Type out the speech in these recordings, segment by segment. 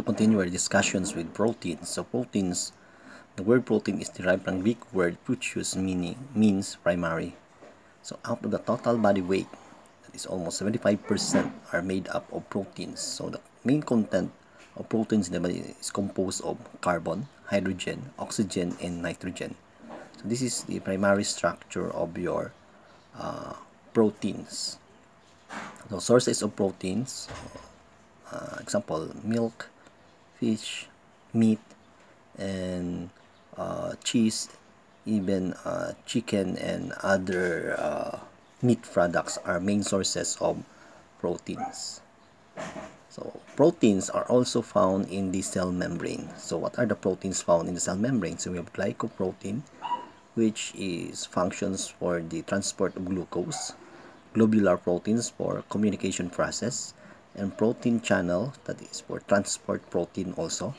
to continue our discussions with proteins. So proteins, the word protein is derived from Greek word proteus meaning means primary. So out of the total body weight, that is almost 75% are made up of proteins. So the main content of proteins in the body is composed of carbon, hydrogen, oxygen, and nitrogen. So this is the primary structure of your uh, proteins. So sources of proteins, uh, example, milk, fish, meat, and uh, cheese, even uh, chicken and other uh, meat products are main sources of proteins. So proteins are also found in the cell membrane. So what are the proteins found in the cell membrane? So we have glycoprotein, which is functions for the transport of glucose, globular proteins for communication process, and protein channel that is for transport protein also.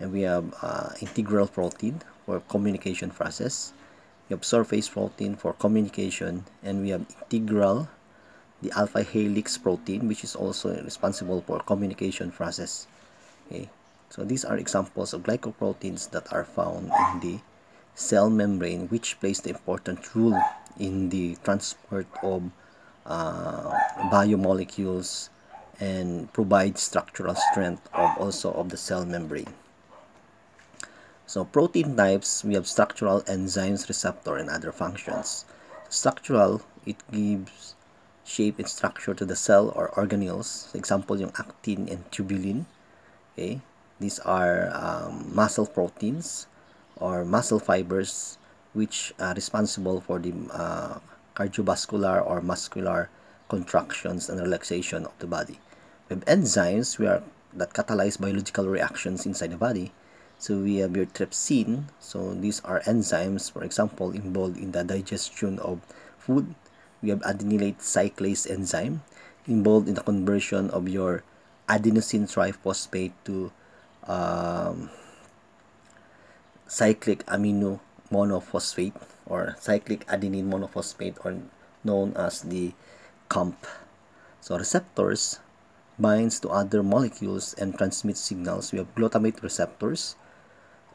And we have uh, integral protein for communication process. We have surface protein for communication and we have integral the alpha helix protein which is also responsible for communication process. Okay. So these are examples of glycoproteins that are found in the cell membrane which plays the important role in the transport of uh, biomolecules and provide structural strength of also of the cell membrane. So protein types, we have structural enzymes, receptor, and other functions. Structural, it gives shape and structure to the cell or organelles. For example, yung actin and tubulin. Okay, these are um, muscle proteins or muscle fibers which are responsible for the uh, cardiovascular or muscular contractions and relaxation of the body. We have enzymes we are, that catalyze biological reactions inside the body. So we have your trypsin. So these are enzymes, for example, involved in the digestion of food. We have adenylate cyclase enzyme involved in the conversion of your adenosine triphosphate to um, cyclic amino monophosphate or cyclic adenine monophosphate or known as the CAMP. So receptors binds to other molecules and transmits signals. We have glutamate receptors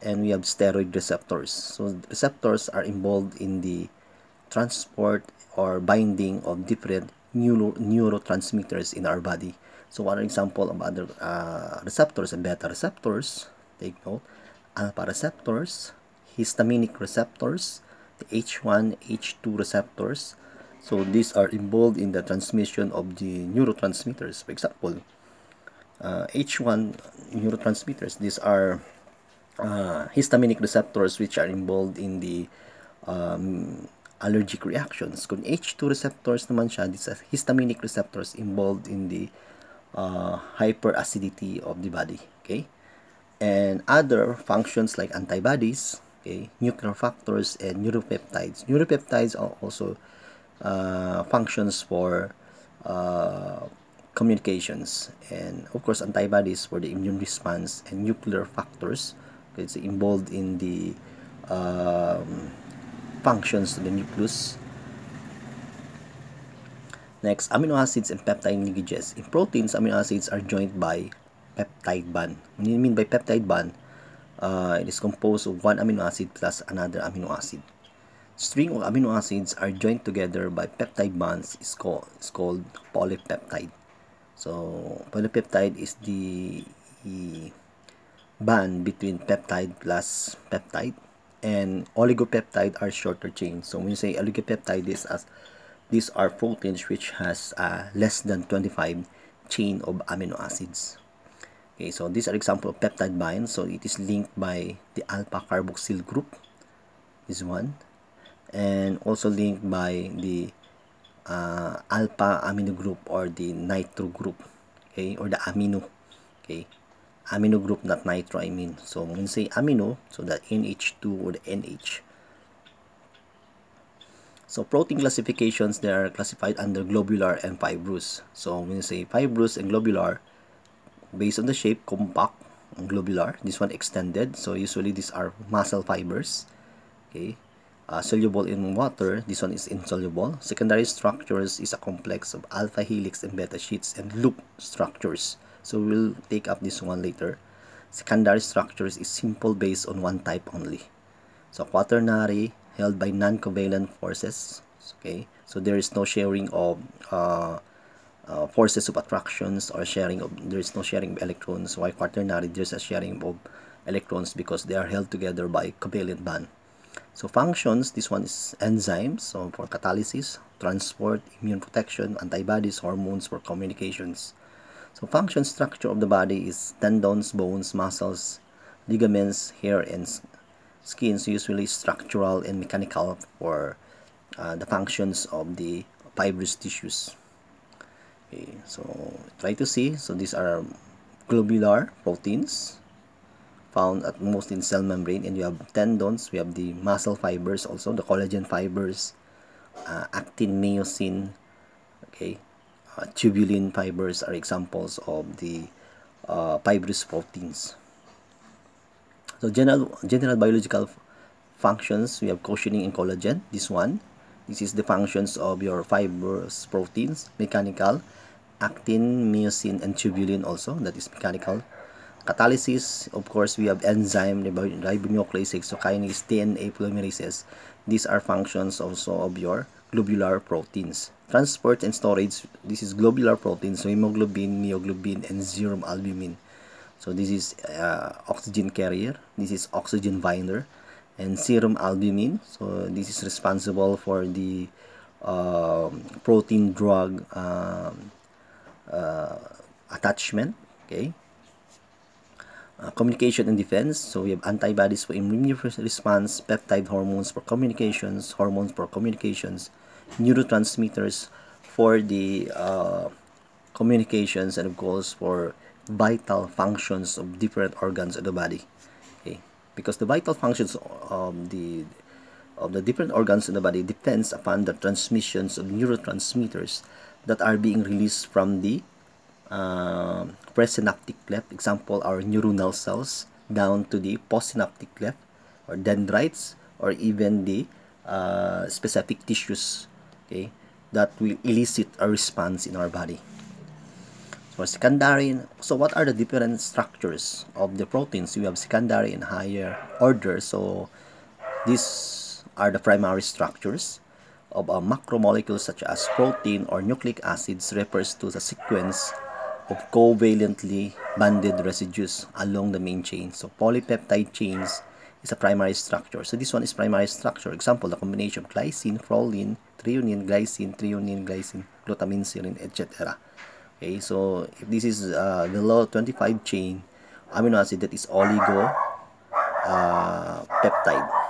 and we have steroid receptors. So receptors are involved in the transport or binding of different neuro neurotransmitters in our body. So one example of other uh, receptors are beta receptors, take note, alpha receptors, histaminic receptors, the H1, H2 receptors, so these are involved in the transmission of the neurotransmitters. For example, uh, H1 neurotransmitters, these are uh, histaminic receptors which are involved in the um, allergic reactions. Kung H2 receptors naman siya, these are histaminic receptors involved in the uh, hyperacidity of the body. Okay? And other functions like antibodies, okay, nuclear factors, and neuropeptides. Neuropeptides are also uh, functions for uh, communications. And of course antibodies for the immune response and nuclear factors. It's involved in the um, functions of the nucleus. Next amino acids and peptide linkages in proteins amino acids are joined by peptide bond. What do you mean by peptide bond uh, it is composed of one amino acid plus another amino acid string of amino acids are joined together by peptide bonds is called, is called polypeptide. So, polypeptide is the, the bond between peptide plus peptide and oligopeptide are shorter chains. So, when you say oligopeptide, this as these are proteins which has uh, less than 25 chain of amino acids. Okay, so these are example of peptide bonds. So, it is linked by the alpha carboxyl group. This one and also linked by the uh, alpha amino group or the nitro group okay or the amino okay. Amino group not nitro I mean. So when you say amino so the NH2 or the NH so protein classifications they are classified under globular and fibrous. So when you say fibrous and globular based on the shape compact globular this one extended. So usually these are muscle fibers okay uh, soluble in water. This one is insoluble. Secondary structures is a complex of alpha helix and beta sheets and loop structures. So we'll take up this one later. secondary structures is simple based on one type only. So quaternary held by non-covalent forces. Okay, so there is no sharing of uh, uh, forces of attractions or sharing of there is no sharing of electrons. Why quaternary there's a sharing of electrons because they are held together by covalent bond. So functions, this one is enzymes, so for catalysis, transport, immune protection, antibodies, hormones for communications. So function structure of the body is tendons, bones, muscles, ligaments, hair, and skins usually structural and mechanical for uh, the functions of the fibrous tissues. Okay, so try to see. So these are globular proteins found at most in cell membrane and you have tendons, we have the muscle fibers also, the collagen fibers, uh, actin, myosin, okay, uh, tubulin fibers are examples of the uh, fibrous proteins. So general general biological functions, we have cushioning and collagen. This one, this is the functions of your fibrous proteins, mechanical, actin, myosin, and tubulin also, that is mechanical. Catalysis, of course, we have enzyme, ribonuclease hexokinase, DNA polymerases. These are functions also of your globular proteins. Transport and storage, this is globular proteins, so hemoglobin, myoglobin, and serum albumin. So this is uh, oxygen carrier, this is oxygen binder, and serum albumin. So this is responsible for the uh, protein drug um, uh, attachment. Okay. Uh, communication and defense. So we have antibodies for immune response, peptide hormones for communications, hormones for communications, neurotransmitters for the uh, communications, and of course for vital functions of different organs of the body. Okay, because the vital functions of the of the different organs in the body depends upon the transmissions of neurotransmitters that are being released from the uh, presynaptic cleft. Example, our neuronal cells down to the postsynaptic cleft or dendrites or even the uh, specific tissues okay, that will elicit a response in our body. For secondary, so what are the different structures of the proteins? We have secondary and higher order. So these are the primary structures of a macromolecule such as protein or nucleic acids refers to the sequence of covalently bonded residues along the main chain. So polypeptide chains is a primary structure. So this one is primary structure. Example, the combination of glycine, proline, threonine, glycine, threonine, glycine, glutamine, serine, etc. Okay, so if this is uh, below 25 chain amino acid that is oligo uh, peptide.